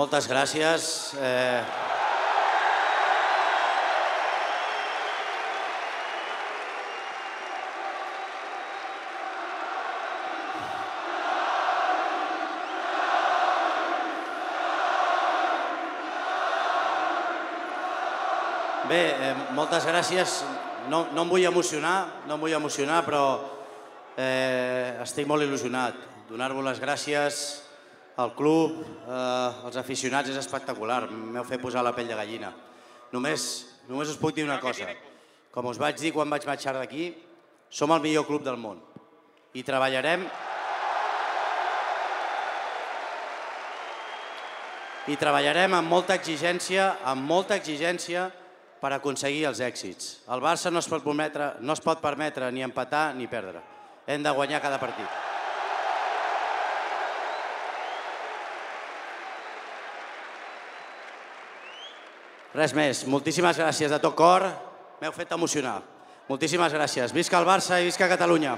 moltes gràcies. Eh... Bé, eh, moltes gràcies. No, no em vull emocionar, no em vull emocionar, però eh, estic molt il·lusionat. Donar-vos les gràcies al club, eh, als aficionats, és espectacular. M'heu fet posar la pell de gallina. Només, només us puc dir una cosa. Com us vaig dir quan vaig marxar d'aquí, som el millor club del món. I treballarem... I treballarem amb molta exigència, amb molta exigència, per aconseguir els èxits. El Barça no es pot permetre, no es pot permetre ni empatar ni perdre. Hem de guanyar cada partit. Res més. Moltíssimes gràcies de tot cor. M'heu fet emocionar. Moltíssimes gràcies. Visca el Barça i visca Catalunya.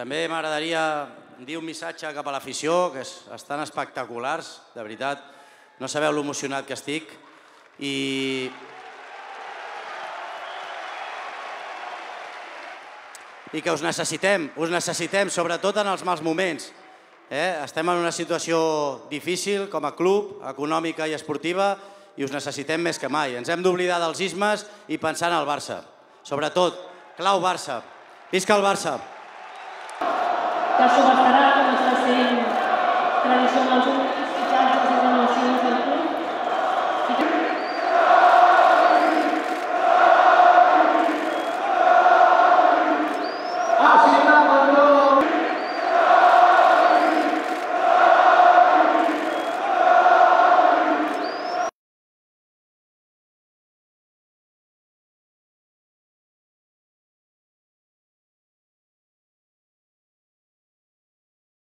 També m'agradaria dir un missatge cap a l'afició, que estan espectaculars, de veritat. No sabeu l'emocionat que estic. I... I que us necessitem, us necessitem, sobretot en els mals moments. Eh? Estem en una situació difícil com a club, econòmica i esportiva, i us necessitem més que mai. Ens hem d'oblidar dels ismes i pensar en el Barça. Sobretot, clau Barça. Visca el Barça! la sua parata, nós sua serie tradizionale, tutti i casi sono